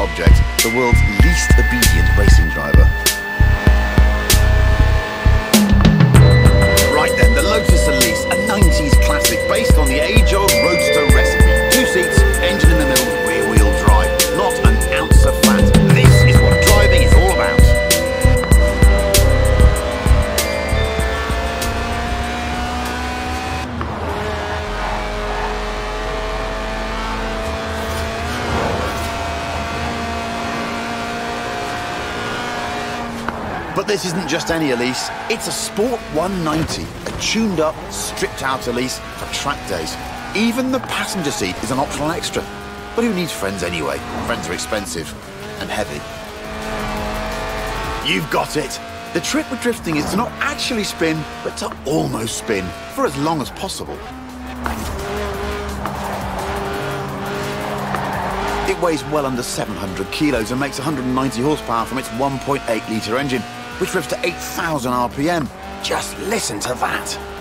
object, the world's least obedient this isn't just any Elise, it's a Sport 190, a tuned up, stripped out Elise for track days. Even the passenger seat is an optional extra. But who needs friends anyway? Friends are expensive and heavy. You've got it! The trick with drifting is to not actually spin, but to almost spin for as long as possible. It weighs well under 700 kilos and makes 190 horsepower from its 1.8 litre engine, which revs to 8,000 RPM. Just listen to that.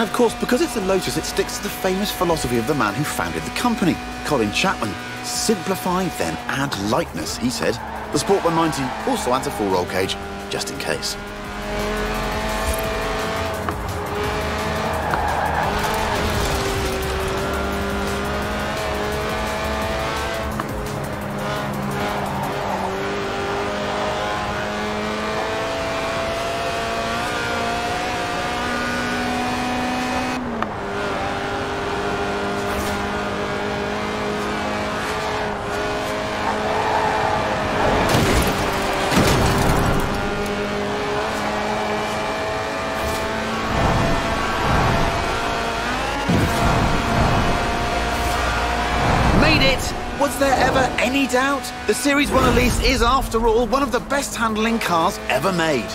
And of course, because it's a Lotus, it sticks to the famous philosophy of the man who founded the company, Colin Chapman. Simplify, then add lightness, he said. The Sport 190 also adds a full roll cage, just in case. Was there ever any doubt? The Series 1 Elise is, after all, one of the best handling cars ever made.